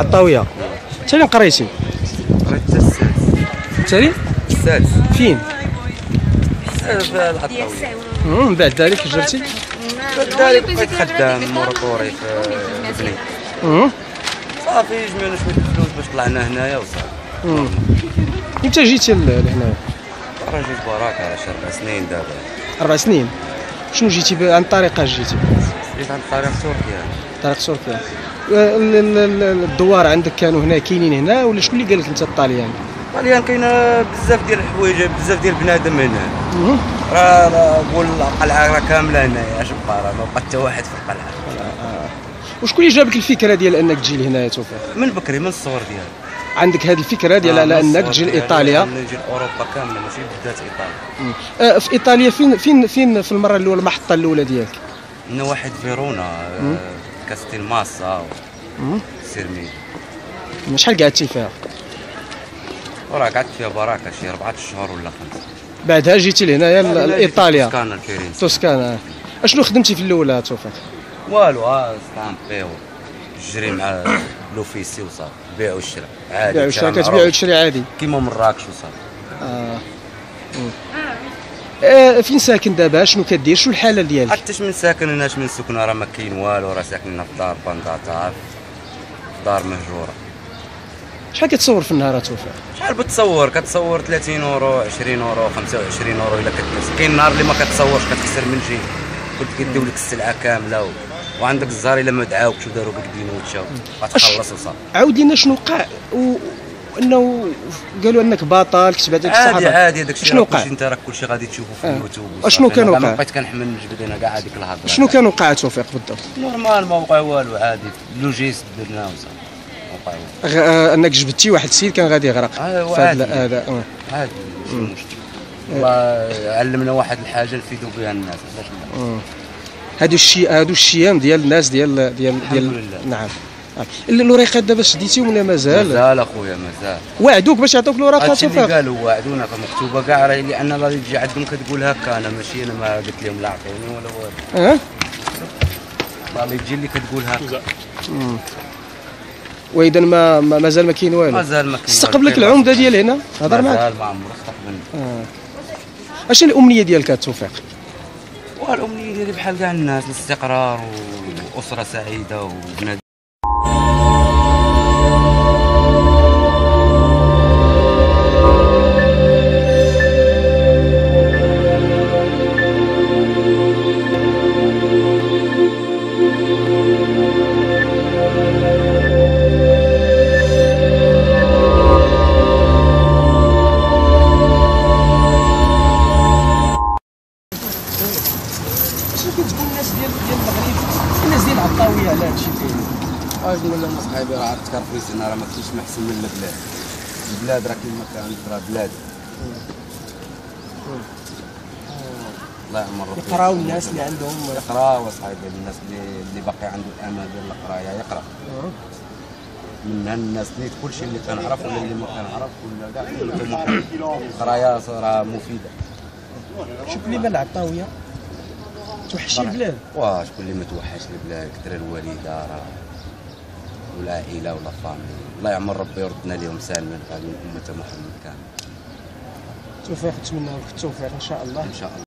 العطاويه انت اللي قريتي قريت حتى السادس اللي السادس فين؟ في العطاوية مم، من بعد ذلك جرتي؟ داري بقيت خدام مورطوري في. صافي جمعنا شوية فلوس باش طلعنا هنايا وصافي. إمتى جيتي ل- لهنا راه جيت براك على شي أربع سنين دابا. أربع سنين. شنو جيتي عن طريقة جيتي؟ جيت عند طريق تركيا. طريق تركيا. الدوار عندك كانوا هنا كاينين هنا ولا شكون اللي قال لك انت الطاليان؟ طاليان كاينة بزاف ديال الحوايج بزاف ديال بنادم هنا. راه قول القلعة راه كاملة هنايا اش بقى راه ما بقى حتى واحد في القلعة. وشكون اللي جابك الفكرة ديال أنك تجي لهنا يا توفيق؟ من بكري من الصغر ديالي. عندك هذه الفكرة ديال على أنك تجي لإيطاليا؟ نجي لأوروبا كاملة ماشي بالذات إيطاليا. آه، في إيطاليا فين فين فين في المرة الأولى المحطة الأولى ديالك؟ من واحد فيرونا آه، ماسا مم. سيرمي. شحال قعدتي فيها؟ وراه قعدت فيها براكه شي أربعة اشهر ولا خمسة. بعدها جيتي لهنايا لإيطاليا. كان الفيرين توسكانا أشنو خدمتي في الاولى توفيق؟ والو آه ستامبي جري مع لوفيسي وصافي. بيع وشرا عادي بيع وشرا كلام كتبيع. وتشري عادي. كيما مراكش وصافي. آه. مم. آه فين ساكن دابا؟ شنو كدير؟ شنو الحالة ديالك؟ حتىش من ساكن هناش من سكنه راه ما كاين والو راه ساكنين في دار بنداطا في دار مهجورة. شحال كتصور في النهار توفيق شحال بتصور؟ كتصور 30 أورو 20 أورو 25 أورو إلا كتنفس كاين نهار اللي ما كتصورش كتخسر من جهة. كنت كيديو لك السلعة كاملة و... وعندك الزهر إلا ما دعاوكش وداروا بك دينوتشا غتخلص وصافي. عاودي لنا شنو وقع و... انه قالوا انك باطل كتب هذاك عادي عادي هذاك الشيء شنو وقع؟ انت راه كلشي غادي تشوفه في آه. اليوتيوب وصافي. كان وقع؟ ما بقيت كنحمل نجبد أنا كاع هذيك الهضرة شنو كان وقع توفيق بالضبط normal ما وقع والو عادي le geste درناه وصافي. آه انك جبدتي واحد السيد كان غادي يغرق آه، في هذا. عادي مشكل علمنا واحد الحاجة نفيدوا بها الناس علاش. هادو الشي هادو الشيام ديال الناس ديال ديال الحمد ديال لله. نعم. الوريقات دابا شديتيهم ولا مازال؟ مازال أخويا مازال. وعدوك باش يعطوك الورقات هادشي اللي توفيق قالوا وعدونا مكتوبه كاع راه لأن الله اللي تجي عندهم كتقول هكا أنا ماشي أنا ما قلت لهم لا عطوني ولا والو. آه الله اللي تجي اللي كتقول هكا. وإذا ما ما- مازال ما كاين والو. مازال ما كاين استقبلك العمدة ديال هنا. هضر معك مازال ما عمره استقبلني. آه. اش الأمنية ديالك توفيق؟ والأمنية ديالي بحال كاع الناس الاستقرار وأسرة سعيدة وبنادم كتقول الناس ديال ديال المغرب الناس ديال العطاوية على هادشي كاين. اش نقول لهم اصحابي راه عرفت كارفيس أنا راه ما كاينش ما احسن من البلاد. البلاد راه كيما كانت راه بلاد. الله يعمر. يقراو الناس اللي عندهم. يقراو اصحابي الناس اللي اللي باقي عنده الامل ديال القراية يقرأ. من الناس نيت كلشي اللي كنعرف ولا اللي ما كنعرف ولا كاع القراية راه مفيدة. شوف لي بان توحشي البلاد. واش كل ما توحش البلاد كثر الوالده راه والعائله ولا فامي الله يعمر ربي يردنا لهم سالمين من امه محمد كامل. توفيق نتمنى لك التوفيق إن شاء الله. إن شاء الله.